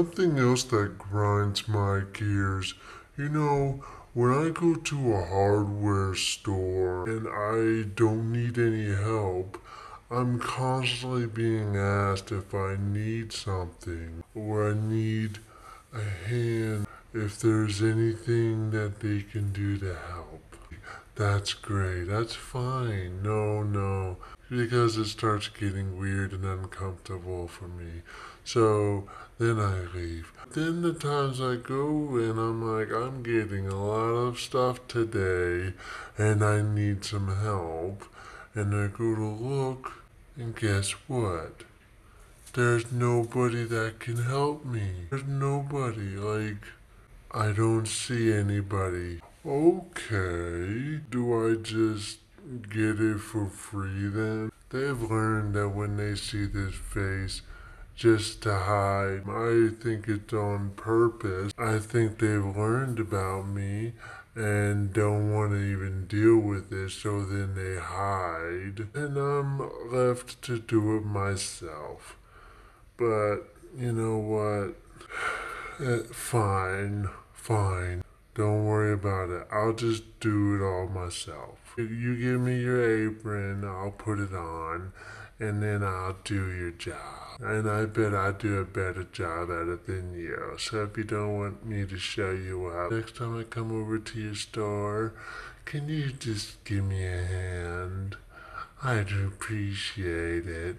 Something else that grinds my gears. You know, when I go to a hardware store and I don't need any help, I'm constantly being asked if I need something or I need a hand, if there's anything that they can do to help. That's great. That's fine. No, no. Because it starts getting weird and uncomfortable for me. So then I leave. Then the times I go and I'm like, I'm getting a lot of stuff today and I need some help. And I go to look and guess what? There's nobody that can help me. There's nobody. Like, I don't see anybody. Okay. Do I just get it for free then? They've learned that when they see this face, just to hide. I think it's on purpose. I think they've learned about me and don't want to even deal with it, so then they hide. And I'm left to do it myself. But you know what? Eh, fine, fine. Don't worry about it. I'll just do it all myself. You give me your apron, I'll put it on, and then I'll do your job. And I bet I do a better job at it than you. So if you don't want me to show you up, next time I come over to your store, can you just give me a hand? I'd appreciate it.